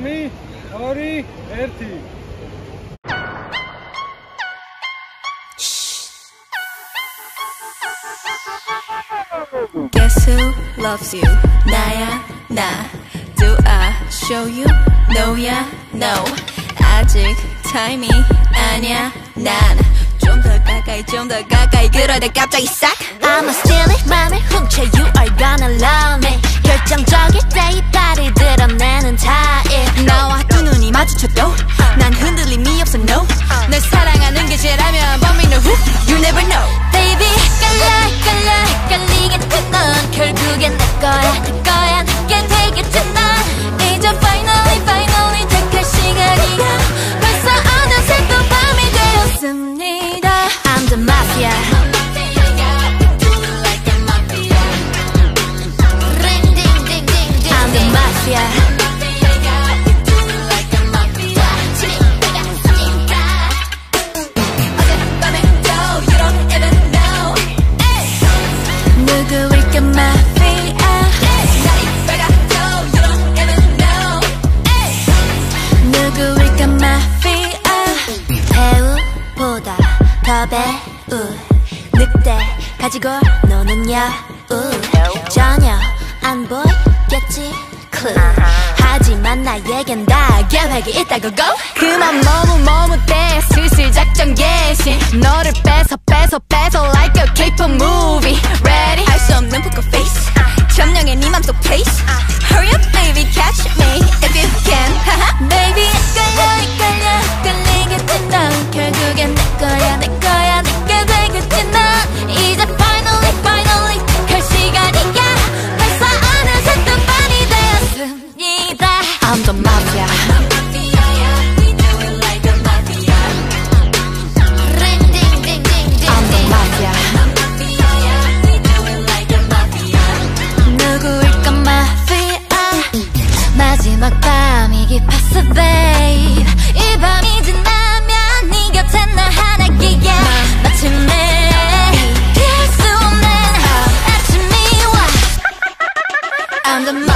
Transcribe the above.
სამი, ორი, ერთი. Guess who loves you? 나야 나 Do I show you? No야 no 아직 타임이 아니야 난좀 더 가까이 좀 더 가까이 그러다 갑자기 싹 I'ma steal it 맘을 훔쳐 You are gonna love me 결정적일 때이 발 You never know Baby 깔라 깔라 헷갈리겠지 넌 결국엔 내 거야 내 거야 내게 되겠지 넌 가지고 노는 여우. 전혀 안 보이겠지? Clue. 하지만 나에겐 다 계획이 있다고 go. 그만 머뭇머뭇대 슬슬 작전 개시 너를 뺏어 뺏어 뺏어 like a K-pop movie. Ready? 할 수 없는 poker face. 점령해 네 맘속 place I'm the mafia I'm the mafia 누구일까 마피아 마지막 밤이 깊었어 babe 이 밤이 지나면 네 곁에 나 하나기야 마침내 피할 수 없는 아침이 와 I'm the mafia